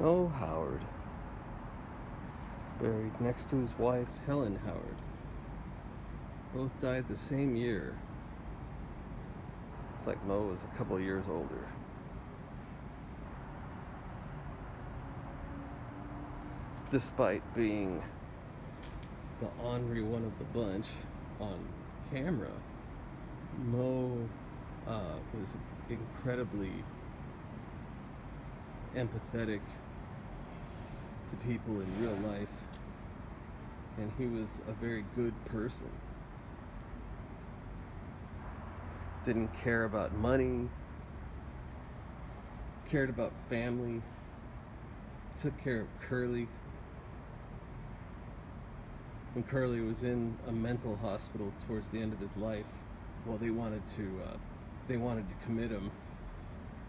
Moe Howard. Buried next to his wife, Helen Howard. Both died the same year. It's like Moe was a couple of years older. Despite being the ornery one of the bunch on camera, Moe uh, was incredibly empathetic to people in real life, and he was a very good person. Didn't care about money, cared about family, took care of Curly. When Curly was in a mental hospital towards the end of his life, well, they wanted to, uh, they wanted to commit him,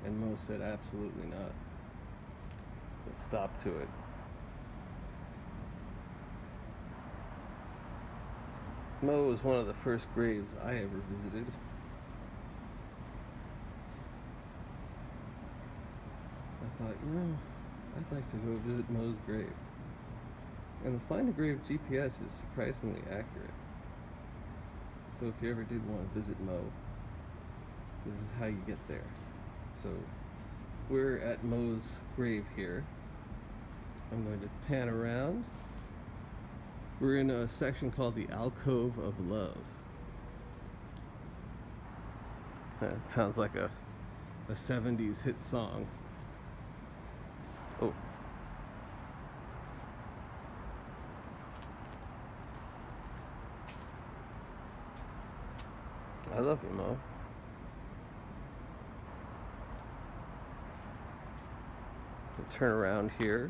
and Moe said absolutely not stop to it. Moe was one of the first graves I ever visited. I thought, you know, I'd like to go visit Moe's grave. And the Find a Grave GPS is surprisingly accurate. So if you ever did want to visit Moe, this is how you get there. So we're at Moe's grave here. I'm going to pan around. We're in a section called the Alcove of Love. That sounds like a, a 70s hit song. Oh. I love you, Moe. turn around here.